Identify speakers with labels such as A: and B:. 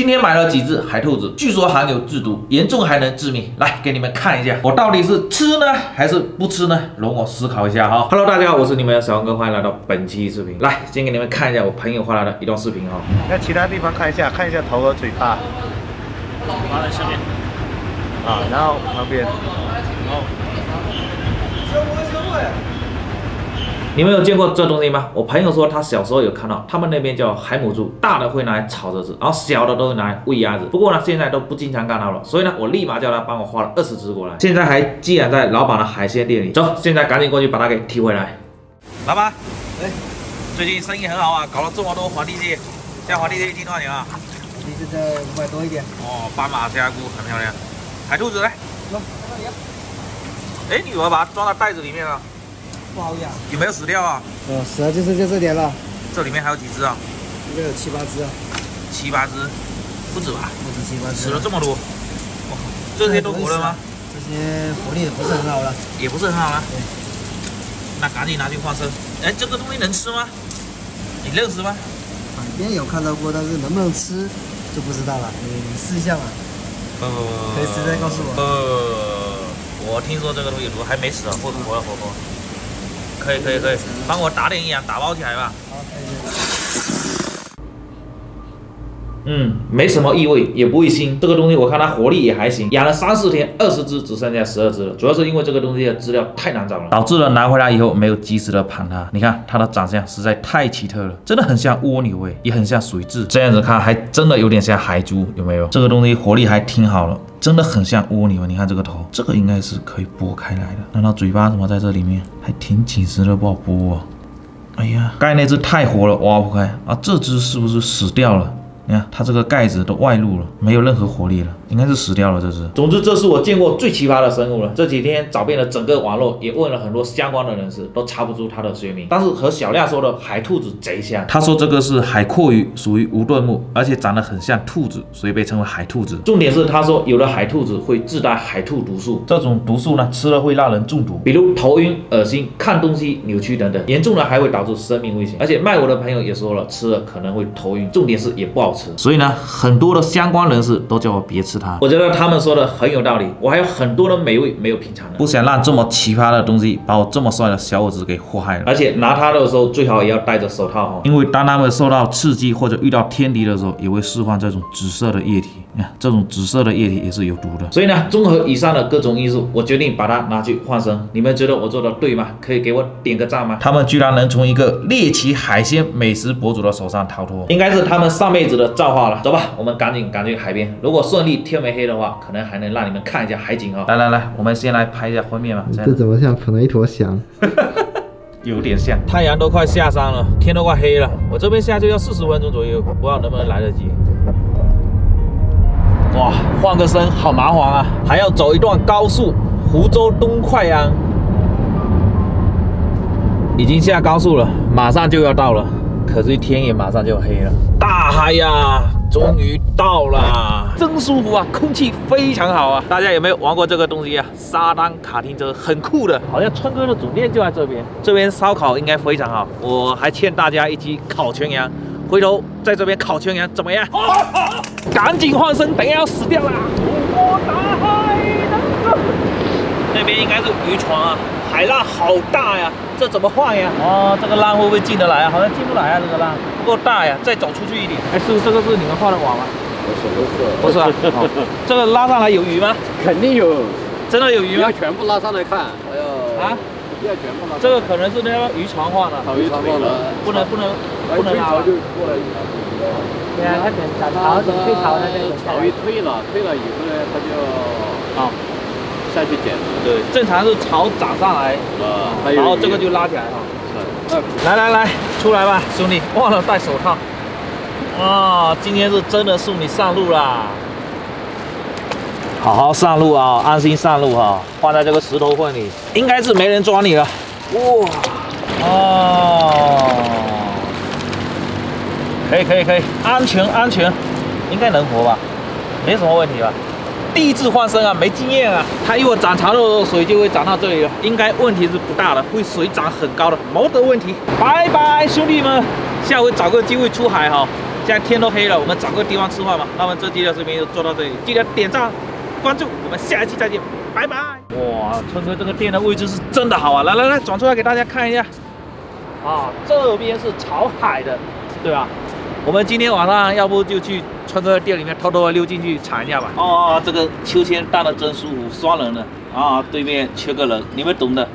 A: 今天买了几只海兔子，据说含有剧毒，严重还能致命。来给你们看一下，我到底是吃呢还是不吃呢？容我思考一下哈。Hello，大家好，我是你们的小王哥，欢迎来到本期视频。来，先给你们看一下我朋友发来的一段视频哈。
B: 那其他地方看一下，看一下头和嘴巴。
C: 放在下面。
B: 啊，然后旁边。
A: 你们有见过这东西吗？我朋友说他小时候有看到，他们那边叫海母猪，大的会拿来炒着吃，然后小的都会拿来喂鸭子。不过呢，现在都不经常看到了，所以呢，我立马叫他帮我画了二十只过来。现在还寄养在老板的海鲜店里。走，现在赶紧过去把它给提回来。老板，哎，最近生意很好啊，搞了这么多皇帝蟹，现在皇帝蟹一斤多少钱啊？
D: 一斤在五百多一点。
A: 哦，斑马虾菇很漂亮。海兔子来，
D: 走，在那里。
A: 哎，你怎么把它装到袋子里面了？
D: 不好养。
A: 有没有死掉啊？
D: 呃，死了就是就这点了。
A: 这里面还有几只啊？
D: 应该有七八只啊。
A: 七八只，不止吧？
D: 不止七八只。
A: 死了这么多。哇，这些都活了吗？
D: 这些活力也不是很好了。
A: 也不是很好了。
D: 对。
A: 那赶紧拿去放生。哎，这个东西能吃吗？你认识吗？
D: 海边有看到过，但是能不能吃就不知道了。你你试一下嘛。
A: 不不不。
D: 可以吃再告诉我。
A: 呃，我听说这个东西如果还没死啊，或者活了活活。可以可以可以，帮我打点营养，打包起来吧。
D: 好，可以。
A: 嗯，没什么异味，也不会腥。这个东西我看它活力也还行，养了三四天，二十只只剩下十二只了。主要是因为这个东西的资料太难找了，导致了拿回来以后没有及时的盘它。你看它的长相实在太奇特了，真的很像蜗牛诶，也很像水蛭。这样子看还真的有点像海猪，有没有？这个东西活力还挺好了，真的很像蜗牛。你看这个头，这个应该是可以剥开来的。难道嘴巴怎么在这里面？还挺紧实的，不好剥啊。哎呀，刚才那只太活了，挖不开啊。这只是不是死掉了？你看它这个盖子都外露了，没有任何活力了，应该是死掉了。这只，总之这是我见过最奇葩的生物了。这几天找遍了整个网络，也问了很多相关的人士，都查不出它的学名。但是和小亮说的海兔子贼像，他说这个是海阔鱼，属于无盾目，而且长得很像兔子，所以被称为海兔子。重点是他说有的海兔子会自带海兔毒素，这种毒素呢吃了会让人中毒，比如头晕、恶心、看东西扭曲等等，严重的还会导致生命危险。而且卖我的朋友也说了，吃了可能会头晕，重点是也不好吃。所以呢，很多的相关人士都叫我别吃它。我觉得他们说的很有道理，我还有很多的美味没有品尝呢，不想让这么奇葩的东西把我这么帅的小伙子给祸害了。而且拿它的时候最好也要戴着手套哈，因为当他们受到刺激或者遇到天敌的时候，也会释放这种紫色的液体。你看，这种紫色的液体也是有毒的。所以呢，综合以上的各种因素，我决定把它拿去换生。你们觉得我做的对吗？可以给我点个赞吗？他们居然能从一个猎奇海鲜美食博主的手上逃脱，应该是他们上辈子的造化了。走吧，我们赶紧赶去海边。如果顺利天没黑的话，可能还能让你们看一下海景哦。来来来，我们先来拍一下封面吧。
D: 这怎么像捧了一坨翔？
A: 有点像。太阳都快下山了，天都快黑了。我这边下去要四十分钟左右，不知道能不能来得及。哇，换个身好麻烦啊，还要走一段高速，湖州东快安。已经下高速了，马上就要到了，可是天也马上就黑了。大海呀，终于到了，真舒服啊，空气非常好啊。大家有没有玩过这个东西啊？沙滩卡丁车很酷的，好像川哥的总店就在这边。这边烧烤应该非常好，我还欠大家一只烤全羊。回头在这边烤全羊怎么样？赶紧换身，等下要死掉了！我大海的那边应该是渔船啊，海浪好大呀，这怎么换呀？哦，这个浪会不会进得来啊？好像进不来啊，这个浪不够大呀，再走出去一点。哎，师傅，这个是你们画的网吗？
B: 不是不是
A: 不是啊，这个拉上来有鱼吗？
B: 肯定有，
A: 真的有鱼吗？
B: 要全部拉上来看。哎呦啊！要全部拉。
A: 这个可能是那个渔船画的，
B: 渔船画的，
A: 不能不能不能拉。
D: 对啊，它等潮退潮的那个
B: 潮一退了，退了以后呢，它就啊下去捡。
A: 对，正常是潮涨上来，呃，然后这个就拉起来哈。来来来，出来吧，兄弟，忘了戴手套。啊，今天是真的送你上路啦！好好上路啊，安心上路哈。放在这个石头缝里，应该是没人抓你了。哇，哦。可以可以可以，安全安全，应该能活吧？没什么问题吧？第一次换生啊，没经验啊，它一会儿涨潮的时候水就会涨到这里了，应该问题是不大的，会水涨很高的，没得问题。拜拜，兄弟们，下回找个机会出海哈。现在天都黑了，我们找个地方吃饭吧。那么这期的视频就做到这里，记得点赞、关注，我们下一期再见，拜拜。哇，春哥这个店的位置是真的好啊！来来来，转出来给大家看一下。啊，这边是朝海的，对吧？我们今天晚上要不就去春哥店里面偷偷的溜进去尝一下吧。哦，这个秋千荡的真舒服，双人的啊，对面缺个人，你们懂的。